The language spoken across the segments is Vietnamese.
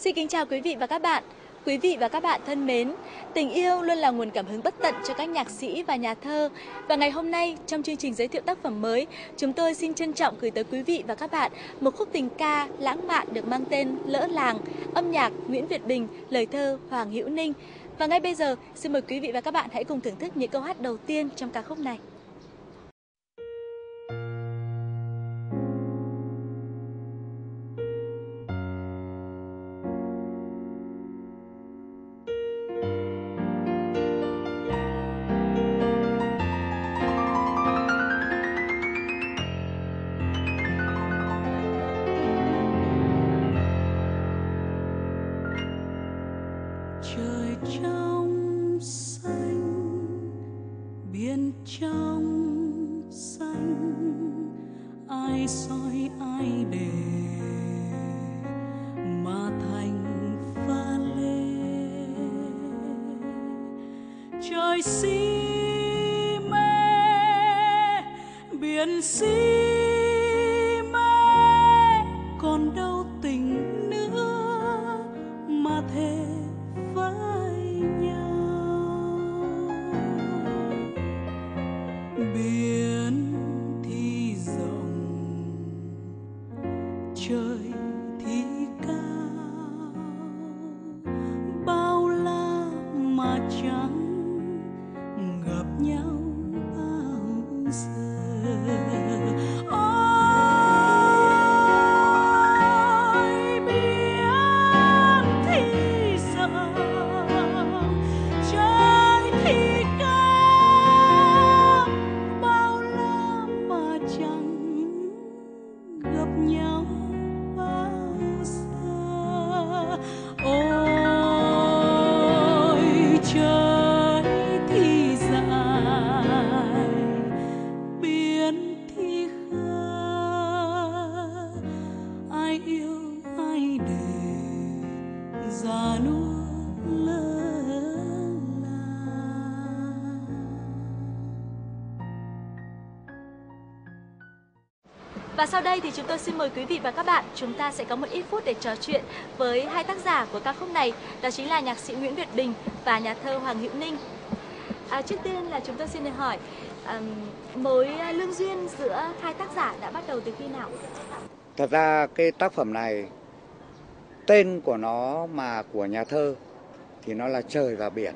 Xin kính chào quý vị và các bạn. Quý vị và các bạn thân mến, tình yêu luôn là nguồn cảm hứng bất tận cho các nhạc sĩ và nhà thơ. Và ngày hôm nay, trong chương trình giới thiệu tác phẩm mới, chúng tôi xin trân trọng gửi tới quý vị và các bạn một khúc tình ca lãng mạn được mang tên Lỡ Làng, âm nhạc Nguyễn Việt Bình, lời thơ Hoàng Hữu Ninh. Và ngay bây giờ, xin mời quý vị và các bạn hãy cùng thưởng thức những câu hát đầu tiên trong ca khúc này. Và sau đây thì chúng tôi xin mời quý vị và các bạn chúng ta sẽ có một ít phút để trò chuyện với hai tác giả của ca khúc này, đó chính là nhạc sĩ Nguyễn Việt Bình và nhà thơ Hoàng Hữu Ninh. À, trước tiên là chúng tôi xin được hỏi um, mối lương duyên giữa hai tác giả đã bắt đầu từ khi nào? Thật ra cái tác phẩm này tên của nó mà của nhà thơ thì nó là trời và biển.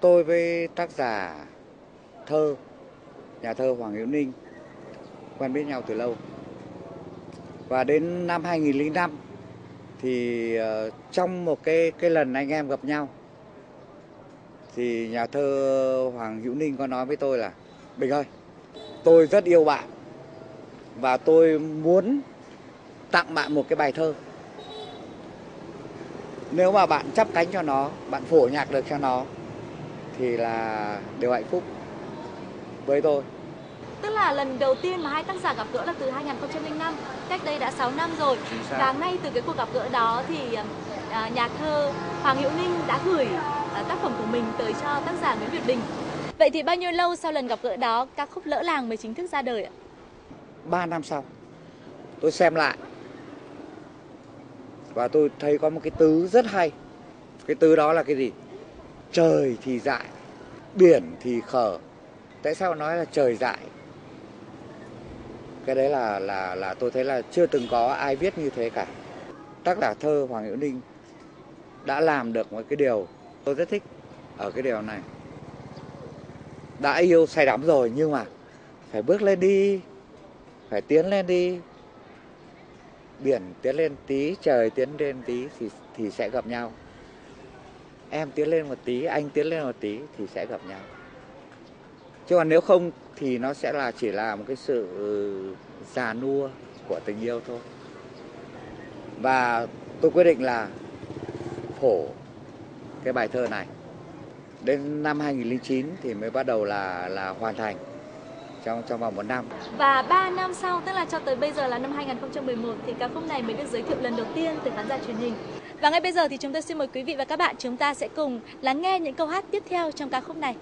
Tôi với tác giả thơ nhà thơ Hoàng Hiếu Ninh quen biết nhau từ lâu. Và đến năm 2005 thì ờ, trong một cái cái lần anh em gặp nhau thì nhà thơ Hoàng Hữu Ninh có nói với tôi là Bình ơi, tôi rất yêu bạn và tôi muốn tặng bạn một cái bài thơ. Nếu mà bạn chấp cánh cho nó, bạn phổ nhạc được cho nó thì là điều hạnh phúc với tôi. Tức là lần đầu tiên mà hai tác giả gặp gỡ là từ 2005, cách đây đã 6 năm rồi. Và ngay từ cái cuộc gặp gỡ đó thì uh, nhà thơ Hoàng Hữu Ninh đã gửi uh, tác phẩm của mình tới cho tác giả Nguyễn Việt Bình. Vậy thì bao nhiêu lâu sau lần gặp gỡ đó ca khúc Lỡ Làng mới chính thức ra đời ạ? 3 năm sau, tôi xem lại và tôi thấy có một cái tứ rất hay. Cái tứ đó là cái gì? Trời thì dại, biển thì khờ, tại sao nói là trời dại? Cái đấy là là là tôi thấy là chưa từng có ai viết như thế cả. Tác giả thơ Hoàng Hữu Ninh đã làm được một cái điều tôi rất thích ở cái điều này. Đã yêu say đắm rồi nhưng mà phải bước lên đi, phải tiến lên đi. Biển tiến lên tí, trời tiến lên tí thì thì sẽ gặp nhau. Em tiến lên một tí, anh tiến lên một tí thì sẽ gặp nhau chứ còn nếu không thì nó sẽ là chỉ là một cái sự ừ, già nua của tình yêu thôi và tôi quyết định là phổ cái bài thơ này đến năm 2009 thì mới bắt đầu là là hoàn thành trong trong vòng một năm. Và 3 năm sau, tức là cho tới bây giờ là năm 2011 thì ca khúc này mới được giới thiệu lần đầu tiên từ khán giả truyền hình. Và ngay bây giờ thì chúng tôi xin mời quý vị và các bạn chúng ta sẽ cùng lắng nghe những câu hát tiếp theo trong ca khúc này.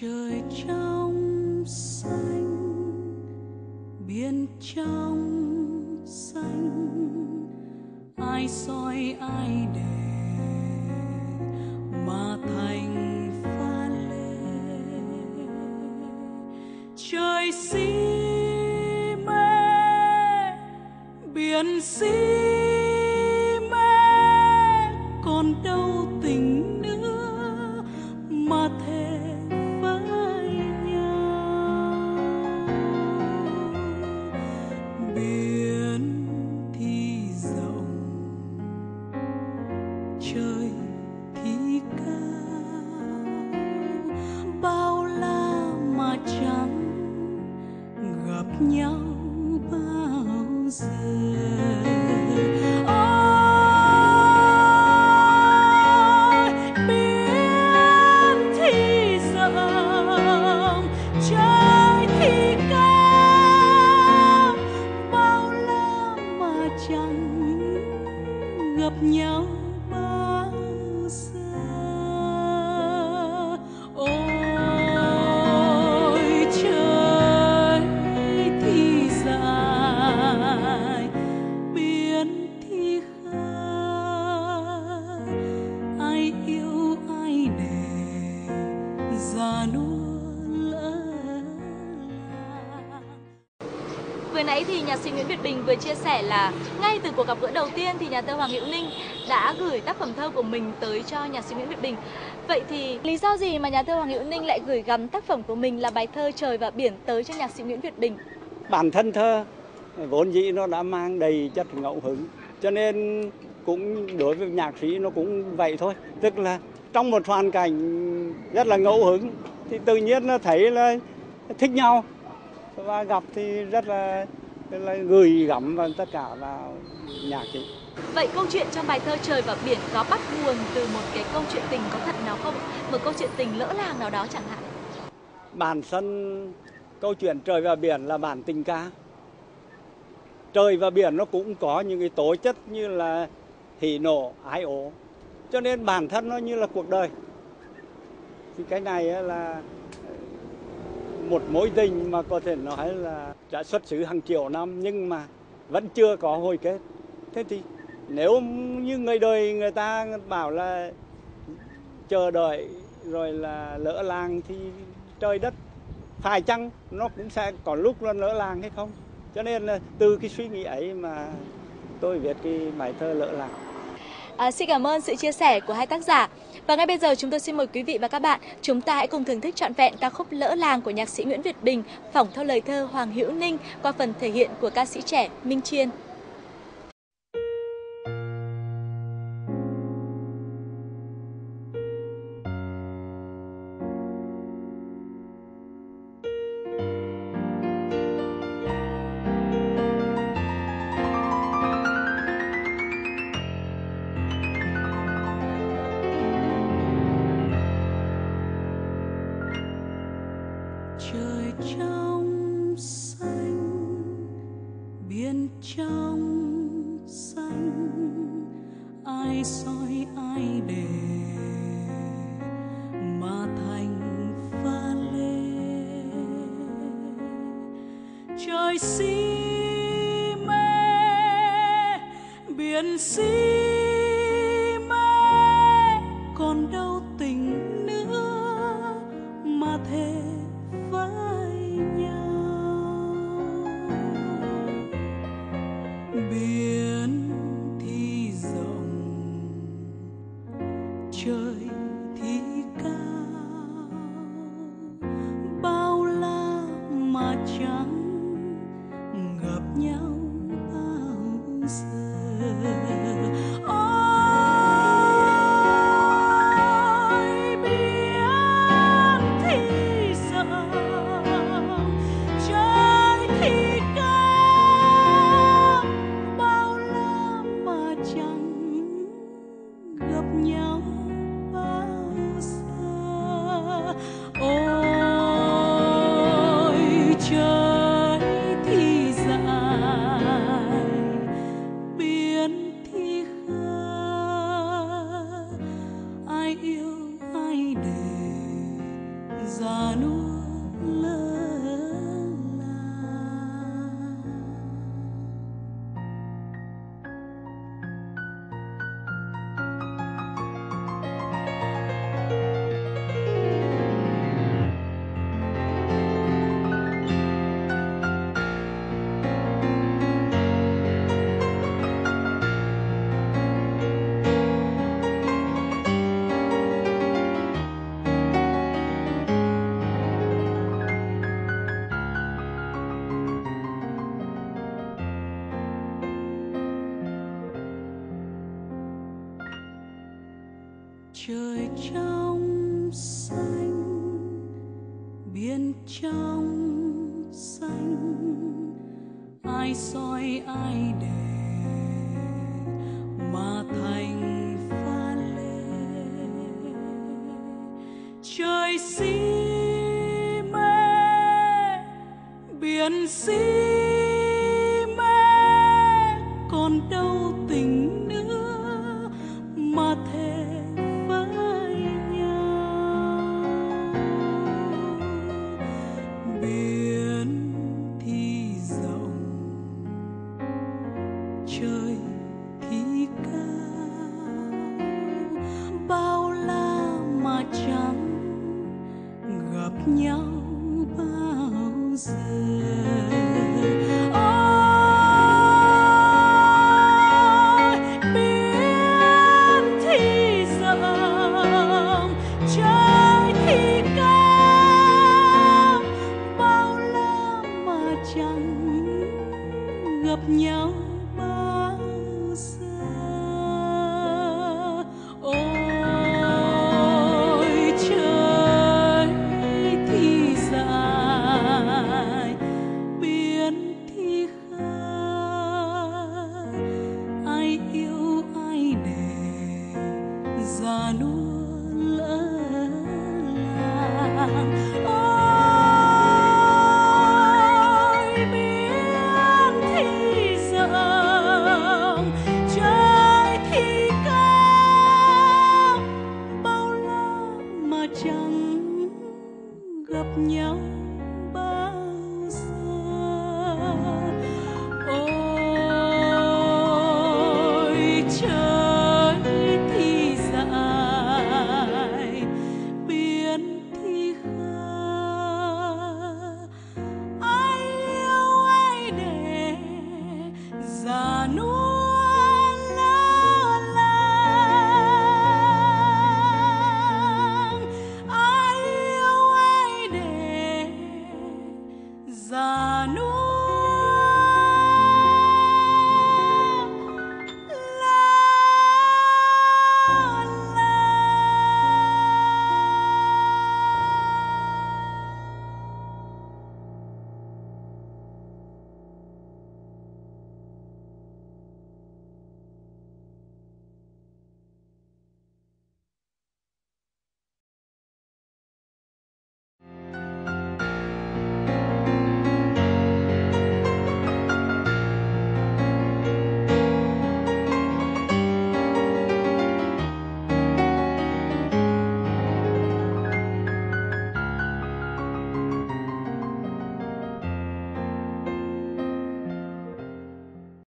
trời trong xanh biển trong xanh. Ai soi ai để nhạc sĩ Nguyễn Viết Bình vừa chia sẻ là ngay từ cuộc gặp gỡ đầu tiên thì nhà thơ Hoàng Hữu Ninh đã gửi tác phẩm thơ của mình tới cho nhạc sĩ Nguyễn Việt Bình. Vậy thì lý do gì mà nhà thơ Hoàng Hữu Ninh lại gửi gắm tác phẩm của mình là bài thơ Trời và Biển tới cho nhạc sĩ Nguyễn Việt Bình? Bản thân thơ, vốn dĩ nó đã mang đầy chất ngẫu hứng, cho nên cũng đối với nhạc sĩ nó cũng vậy thôi tức là trong một hoàn cảnh rất là ngẫu hứng thì tự nhiên nó thấy là thích nhau và gặp thì rất là gửi gắm vào tất cả vào nhạc chị. Vậy câu chuyện trong bài thơ Trời và Biển có bắt nguồn từ một cái câu chuyện tình có thật nào không? Một câu chuyện tình lỡ làng nào đó chẳng hạn? Bản thân câu chuyện Trời và Biển là bản tình ca. Trời và biển nó cũng có những cái tố chất như là hỉ nộ, ái ố. Cho nên bản thân nó như là cuộc đời. Thì cái này là một mối tình mà có thể nói là đã xuất xứ hàng triệu năm, nhưng mà vẫn chưa có hồi kết. Thế thì nếu như người đời người ta bảo là chờ đợi rồi là lỡ làng thì trời đất phải chăng nó cũng sẽ có lúc nó lỡ làng hay không cho nên là từ cái suy nghĩ ấy mà tôi viết cái bài thơ lỡ làng À, xin cảm ơn sự chia sẻ của hai tác giả. Và ngay bây giờ chúng tôi xin mời quý vị và các bạn, chúng ta hãy cùng thưởng thức trọn vẹn ca khúc Lỡ làng của nhạc sĩ Nguyễn Việt Bình, phỏng theo lời thơ Hoàng Hữu Ninh qua phần thể hiện của ca sĩ trẻ Minh Chiên. trời trong xanh, biển trong xanh, ai soi ai để mà thành pha lê. Trời xi mê, biển xi mê, còn đâu tình nữa mà thế. over biển trong xanh, ai soi, ai để mà thành pha lê. Trời si mê, biển si